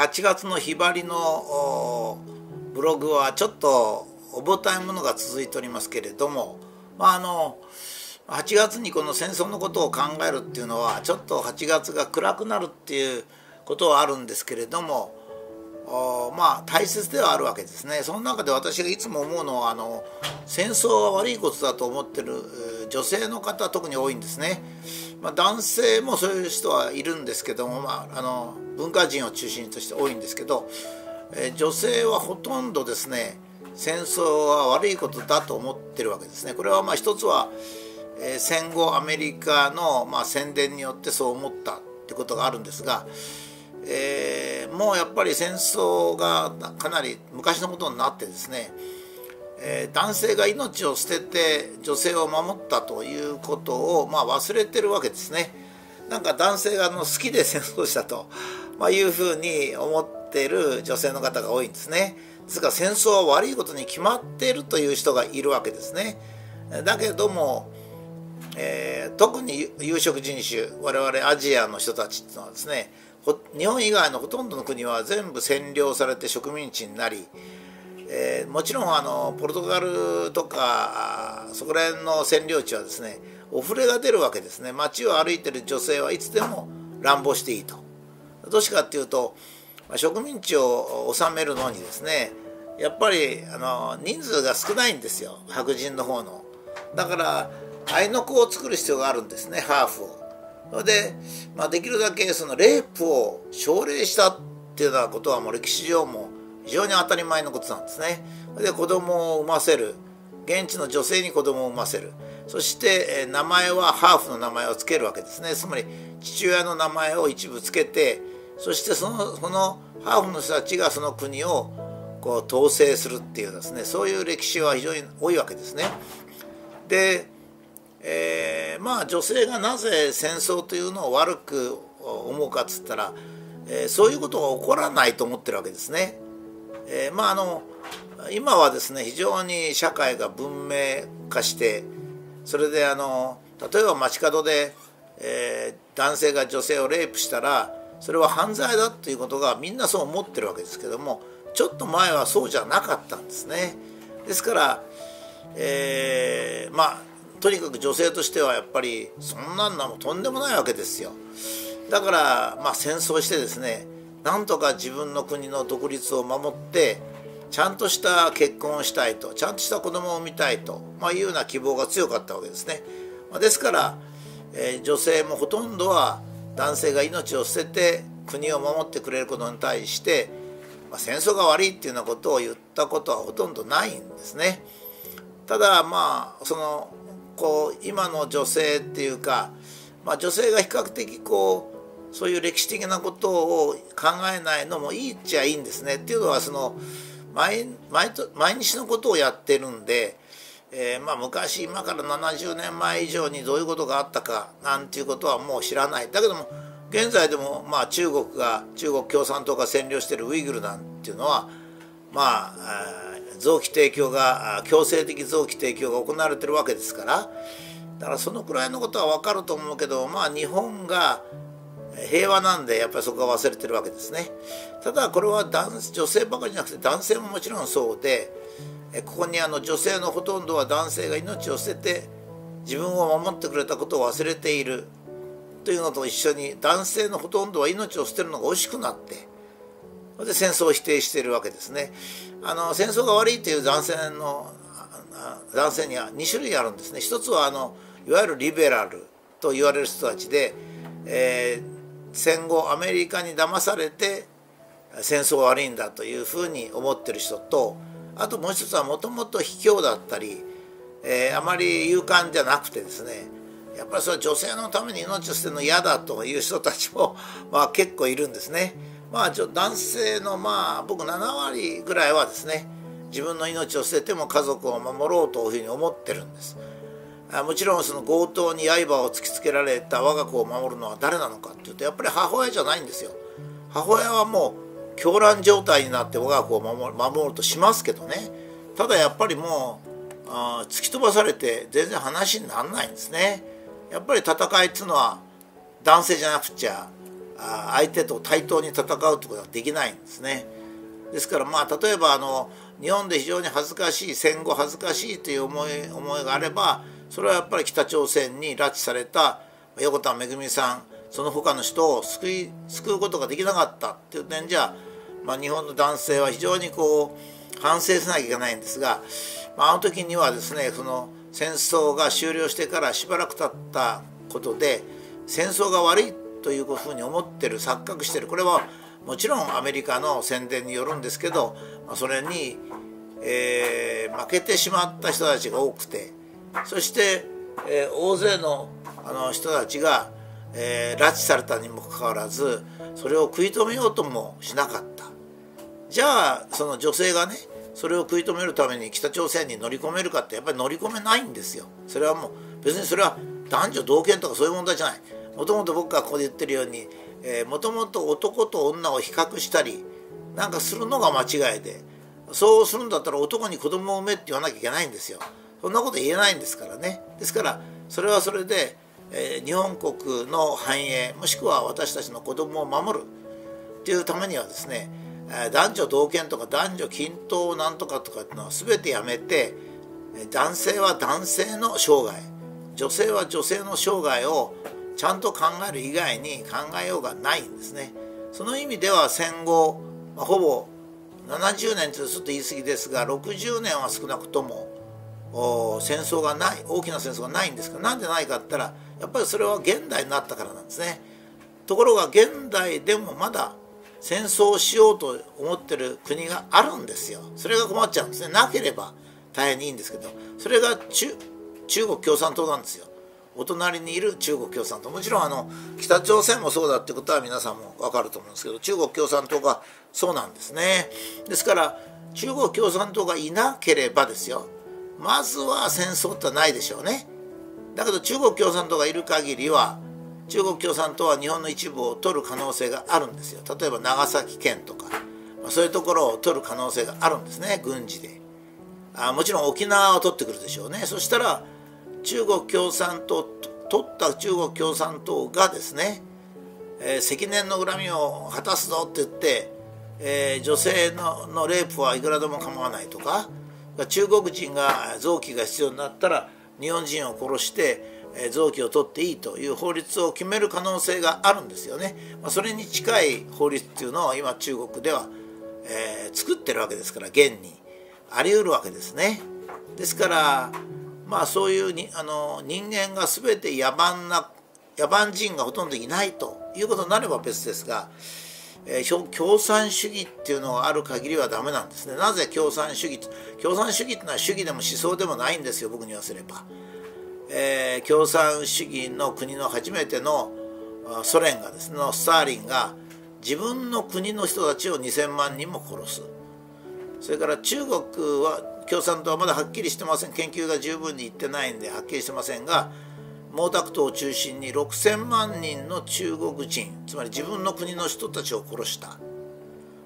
8月のひばりのブログはちょっと重たいものが続いておりますけれども、まあ、あの8月にこの戦争のことを考えるっていうのはちょっと8月が暗くなるっていうことはあるんですけれどもまあ大切ではあるわけですね。その中で私がいつも思うのはあの戦争は悪いことだと思ってる女性の方は特に多いんですね、まあ、男性もそういう人はいるんですけども、まあ、あの文化人を中心として多いんですけど、え女性はほとんどですね戦争は悪いことだと思ってるわけですね。これはまあ一つは、え戦後アメリカのま宣伝によってそう思ったってことがあるんですが、もやっぱり戦争がかなり昔のことになってですね、えー、男性が命を捨てて女性を守ったということを、まあ、忘れてるわけですね。なんか男性があの好きで戦争したと、まあ、いうふうに思ってる女性の方が多いんですね。ですから戦争は悪いことに決まっているという人がいるわけですね。だけども、えー、特に有色人種我々アジアの人たちっていうのはですね日本以外のほとんどの国は全部占領されて植民地になり、えー、もちろんあのポルトガルとかそこら辺の占領地はですねお触れが出るわけですね。街を歩いてる女性はいつでも乱暴していいと。どうしかっていうと植民地を治めるのにですねやっぱりあの人数が少ないんですよ。白人の方の。だから合いの子を作る必要があるんですねハーフを。それで、まあ、できるだけそのレイプを奨励したっていうようなことはもう歴史上も非常に当たり前のことなんですね。で子供を産ませる現地の女性に子供を産ませるそして名前はハーフの名前を付けるわけですねつまり父親の名前を一部付けてそしてそのそのハーフの人たちがその国をこう統制するっていうですねそういう歴史は非常に多いわけですね。でえー、まあ女性がなぜ戦争というのを悪く思うかっつったら、えー、そういうことが起こらないと思ってるわけですね。えー、まああの今はですね非常に社会が文明化してそれであの例えば街角で、えー、男性が女性をレイプしたらそれは犯罪だということがみんなそう思ってるわけですけどもちょっと前はそうじゃなかったんですね。ですから、えー、まあとにかく女性としてはやっぱりそんなんなもとんでもないわけですよ。だからまあ戦争してですねなんとか自分の国の独立を守ってちゃんとした結婚をしたいとちゃんとした子供を産みたいと、まあ、いうような希望が強かったわけですね、まあ、ですから、えー、女性もほとんどは男性が命を捨てて国を守ってくれることに対して、まあ、戦争が悪いっていうようなことを言ったことはほとんどないんですね。ただまあそのこう今の女性っていうか、まあ、女性が比較的こうそういう歴史的なことを考えないのもいいっちゃいいんですね。っていうのはその毎毎毎日のことをやってるんで、えー、まあ昔今から70年前以上にどういうことがあったかなんていうことはもう知らない。だけども現在でもまあ中国が中国共産党が占領してるウイグルなんていうのはまあ臓器提供が強制的臓器提供が行われてるわけですからだからそのくらいのことは分かると思うけどまあ日本が平和なんでやっぱりそこは忘れてるわけですね。ただこれは男女性ばかりじゃなくて男性ももちろんそうでここにあの女性のほとんどは男性が命を捨てて自分を守ってくれたことを忘れている。というのと一緒に男性のほとんどは命を捨てるのが惜しくなってで戦争を否定しているわけですね。あの戦争が悪いという男性の男性には2種類あるんですね。一つはあのいわゆるリベラルと言われる人たちで、えー、戦後アメリカに騙されて戦争が悪いんだというふうに思ってる人とあともう一つはもともと卑怯だったり、えー、あまり勇敢じゃなくてですねやっぱりそれは女性のために命を捨てるの嫌だという人たちも、まあ、結構いるんですね。まあ男性のまあ僕7割ぐらいはですね自分の命を捨てても家族を守ろうというふうに思ってるんです。もちろんその強盗に刃を突きつけられた我が子を守るのは誰なのかっていうとやっぱり母親じゃないんですよ。母親はもう狂乱状態になって我が子を守る守るとしますけどね。ただやっぱりもうあ突き飛ばされて全然話にならないんですね。やっぱり戦いっていうのは男性じゃなくちゃ相手と対等に戦うってことはできないんですね。ですからまあ例えばあの日本で非常に恥ずかしい戦後恥ずかしいという思い思いがあればそれはやっぱり北朝鮮に拉致された横田めぐみさんその他の人を救い救うことができなかったっていう点じゃ、まあ、日本の男性は非常にこう反省しなきゃいけないんですが、まあ、あの時にはですねその戦争が終了してからしばらく経ったことで戦争が悪いというふうに思ってる錯覚してる。これはもちろんアメリカの宣伝によるんですけどそれに、えー、負けてしまった人たちが多くてそして、えー、大勢のあの人たちが、えー、拉致されたにもかかわらずそれを食い止めようともしなかった。じゃあその女性がねそれを食い止めるために北朝鮮に乗り込めるかってやっぱり乗り込めないんですよ。それはもう別にそれは男女同権とかそういう問題じゃない。もともと僕がここで言ってるようにもともと男と女を比較したりなんかするのが間違いでそうするんだったら男に子供を産めって言わなきゃいけないんですよ。そんなこと言えないんですからね。ですからそれはそれで、えー、日本国の繁栄もしくは私たちの子供を守るっていうためにはですね男女同権とか男女均等なんとかとかっていうのは全てやめて男性は男性の生涯女性は女性の生涯をちゃんと考える以外に考えようがないんですね。その意味では戦後、まあ、ほぼ70年というとちょっと言い過ぎですが60年は少なくとも戦争がない大きな戦争がないんですがなんでないかって言ったらやっぱりそれは現代になったからなんですね。ところが現代でもまだ戦争をしようと思ってる国があるんですよ。それが困っちゃうんですね。なければ大変にいいんですけどそれが中国共産党なんですよ。お隣にいる中国共産党。もちろんあの北朝鮮もそうだってことは皆さんも分かると思うんですけど中国共産党がそうなんですね。ですから中国共産党がいなければですよ。まずは戦争ってないでしょうね。だけど中国共産党がいる限りは中国共産党は日本の一部を取る可能性があるんですよ。例えば長崎県とか、まあ、そういうところを取る可能性があるんですね軍事で。あもちろん沖縄を取ってくるでしょうね。そしたら中国共産党取った中国共産党がですね、えー、積年の恨みを果たすぞって言って、えー、女性ののレイプはいくらでも構わないとか中国人が臓器が必要になったら日本人を殺して臓器を取っていいという法律を決める可能性があるんですよね。まあ、それに近い法律っていうのを今中国では、えー、作ってるわけですから現にあり得るわけですね。ですからまあそういうにあの人間が全て野蛮な野蛮人がほとんどいないということになれば別ですが、えー、共産主義っていうのがある限りはダメなんですね。なぜ共産主義共産主義っていうのは主義でも思想でもないんですよ僕に言わせれば、えー、共産主義の国の初めてのソ連がですねスターリンが自分の国の人たちを2,000万人も殺す。それから中国は共産党はまだはっきりしてません。研究が十分にいってないんではっきりしてませんが毛沢東を中心に6,000万人の中国人つまり自分の国の人たちを殺した、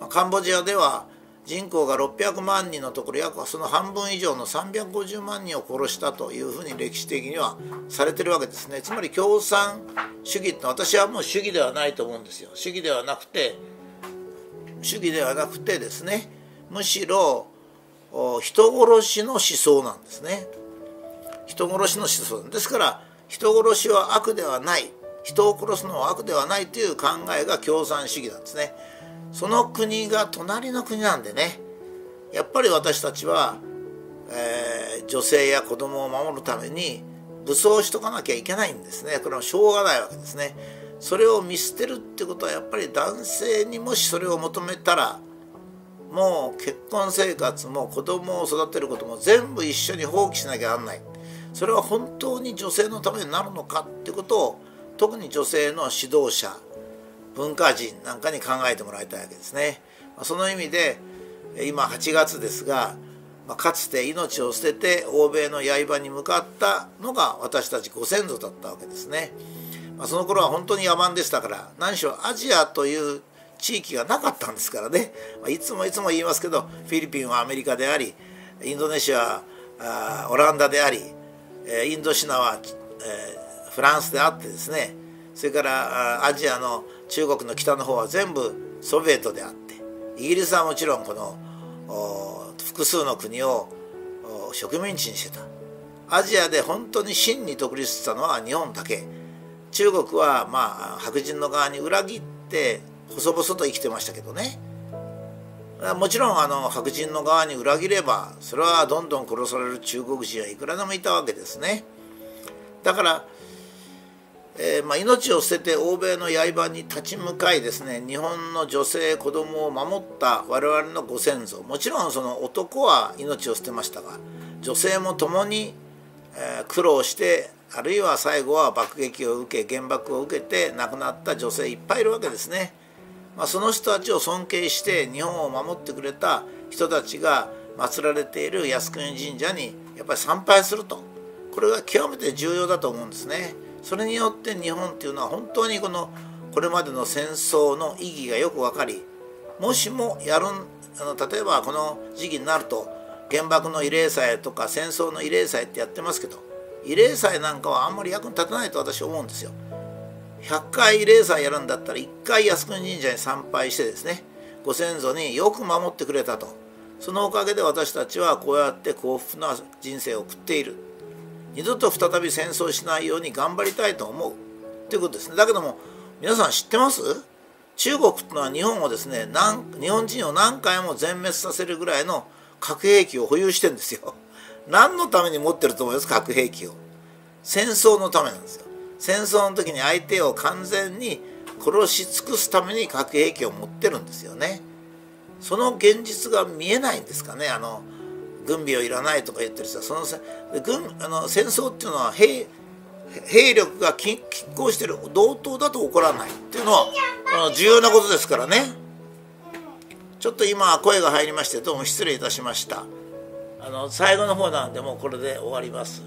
まあ、カンボジアでは人口が600万人のところ約その半分以上の350万人を殺したというふうに歴史的にはされてるわけですね。つまり共産主義って私はもう主義ではないと思うんですよ。主義ではなくて主義ではなくてですねむしろ人殺しの思想なんですね。人殺しの思想ですから人殺しは悪ではない。人を殺すのは悪ではないという考えが共産主義なんですね。その国が隣の国なんでね。やっぱり私たちは、えー、女性や子供を守るために武装しとかなきゃいけないんですね。これはしょうがないわけですね。それを見捨てるってことはやっぱり男性にもしそれを求めたらもう結婚生活も子供を育てることも全部一緒に放棄しなきゃなんないそれは本当に女性のためになるのかってことを特に女性の指導者文化人なんかに考えてもらいたいわけですね。その意味で今8月ですがかつて命を捨てて欧米の刃に向かったのが私たちご先祖だったわけですね。その頃は本当に野蛮でしたから何しろアジアという地域がなかったんですからね。まいつもいつも言いますけどフィリピンはアメリカでありインドネシアはオランダでありインドシナはフランスであってですね。それからアジアの中国の北の方は全部ソビエトであってイギリスはもちろんこの複数の国を植民地にしてた。アジアで本当に真に独立したのは日本だけ。中国はまあ白人の側に裏切って細々と生きてましたけどね。もちろんあの白人の側に裏切ればそれはどんどん殺される中国人はいくらでもいたわけですね。だからえー、まあ、命を捨てて欧米の刃に立ち向かいですね。日本の女性子供を守った我々のご先祖。もちろんその男は命を捨てましたが女性も共に、えー、苦労してあるいは最後は爆撃を受け原爆を受けて亡くなった女性いっぱいいるわけですね。まあ、その人たちを尊敬して日本を守ってくれた人たちが祀られている靖国神社にやっぱり参拝するとこれが極めて重要だと思うんですね。それによって日本っていうのは本当にこのこれまでの戦争の意義がよく分かりもしもやるあの例えばこの時期になると原爆の慰霊祭とか戦争の慰霊祭ってやってますけど慰霊祭なんかはあんまり役に立たないと私は思うんですよ。100回霊祭やるんだったら1回靖国神社に参拝してですねご先祖によく守ってくれたと。そのおかげで私たちはこうやって幸福な人生を送っている。二度と再び戦争しないように頑張りたいと思う。ということですね。だけども皆さん知ってます？中国というのは日本をですね日本人を何回も全滅させるぐらいの核兵器を保有してるんですよ。何のために持ってると思います？核兵器を。戦争のためなんですよ。戦争の時に相手を完全に殺し尽くすために核兵器を持ってるんですよね。その現実が見えないんですかね。あの軍備をいらないとか言ってる人は。その軍あの戦争っていうのは兵兵力が拮抗してる同等だと起こらないっていうのはあの重要なことですからね。ちょっと今声が入りましてどうも失礼いたしました。あの最後の方なんでもうこれで終わります。